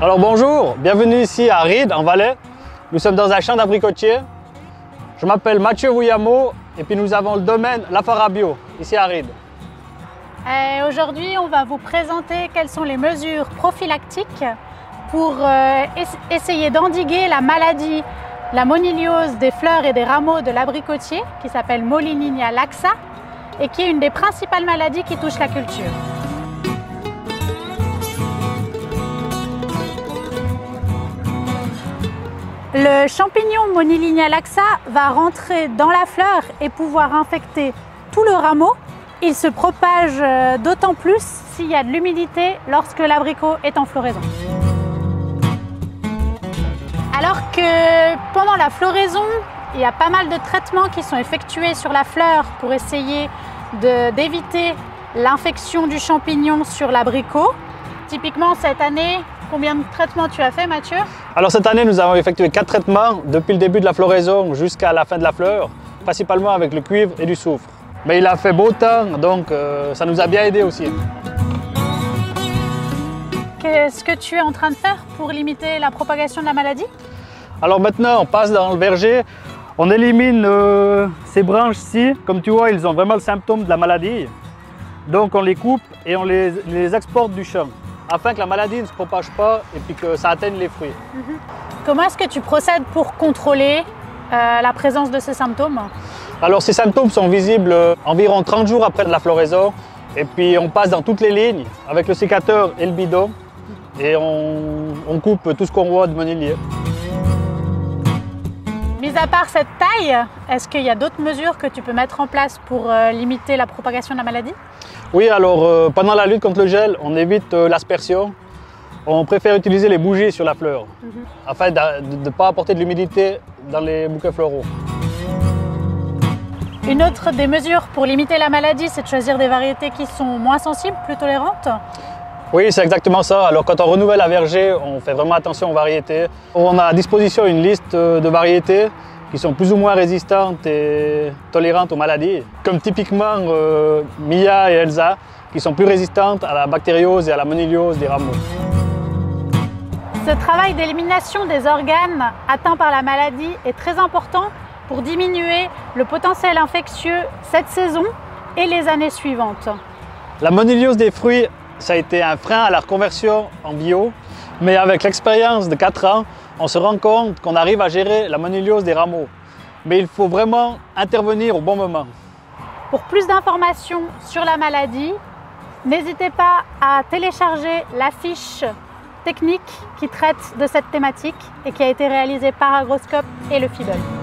Alors bonjour, bienvenue ici à Ried, en Valais. Nous sommes dans un champ d'abricotiers. Je m'appelle Mathieu Vouillamo et puis nous avons le domaine La Farabio, ici à Ried. Euh, Aujourd'hui, on va vous présenter quelles sont les mesures prophylactiques pour euh, es- essayer d'endiguer la maladie, la moniliose des fleurs et des rameaux de l'abricotier, qui s'appelle Molininia laxa, et qui est une des principales maladies qui touchent la culture. Le champignon Monilinia laxa va rentrer dans la fleur et pouvoir infecter tout le rameau. Il se propage euh, d'autant plus s'il y a de l'humidité lorsque l'abricot est en floraison. Alors que pendant la floraison, il y a pas mal de traitements qui sont effectués sur la fleur pour essayer d'éviter l'infection du champignon sur l'abricot. Typiquement cette année, combien de traitements tu as fait Mathieu? Alors cette année, nous avons effectué quatre traitements depuis le début de la floraison jusqu'à la fin de la fleur, principalement avec le cuivre et du soufre. Mais il a fait beau temps, donc euh, ça nous a bien aidé aussi. Qu'est-ce que tu es en train de faire pour limiter la propagation de la maladie? Alors maintenant, on passe dans le verger. On élimine euh, ces branches-ci. Comme tu vois, ils ont vraiment le symptôme de la maladie. Donc on les coupe et on les, les exporte du champ afin que la maladie ne se propage pas et puis que ça atteigne les fruits. Comment est-ce que tu procèdes pour contrôler euh, la présence de ces symptômes? Alors ces symptômes sont visibles euh, environ 30 jours après la floraison et puis on passe dans toutes les lignes avec le sécateur et le bidon et on, on coupe tout ce qu'on voit de monilier. Mis à part cette taille, est-ce qu'il y a d'autres mesures que tu peux mettre en place pour euh, limiter la propagation de la maladie? Oui, alors euh, pendant la lutte contre le gel, on évite euh, l'aspersion. On préfère utiliser les bougies sur la fleur afin d'a- de ne pas apporter de l'humidité dans les bouquets floraux. Une autre des mesures pour limiter la maladie, c'est de choisir des variétés qui sont moins sensibles, plus tolérantes. Oui, c'est exactement ça. Alors quand on renouvelle un verger, on fait vraiment attention aux variétés. On a à disposition une liste euh, de variétés qui sont plus ou moins résistantes et tolérantes aux maladies, comme typiquement euh, Mia et Elsa, qui sont plus résistantes à la bactériose et à la moniliose des rameaux. Ce travail d'élimination des organes atteints par la maladie est très important pour diminuer le potentiel infectieux cette saison et les années suivantes. La moniliose des fruits, ça a été un frein à la reconversion en bio, mais avec l'expérience de 4 ans, on se rend compte qu'on arrive à gérer la moniliose des rameaux. Mais il faut vraiment intervenir au bon moment. Pour plus d'informations sur la maladie, n'hésitez pas à télécharger la fiche technique qui traite de cette thématique et qui a été réalisée par Agroscope et le FIBEL.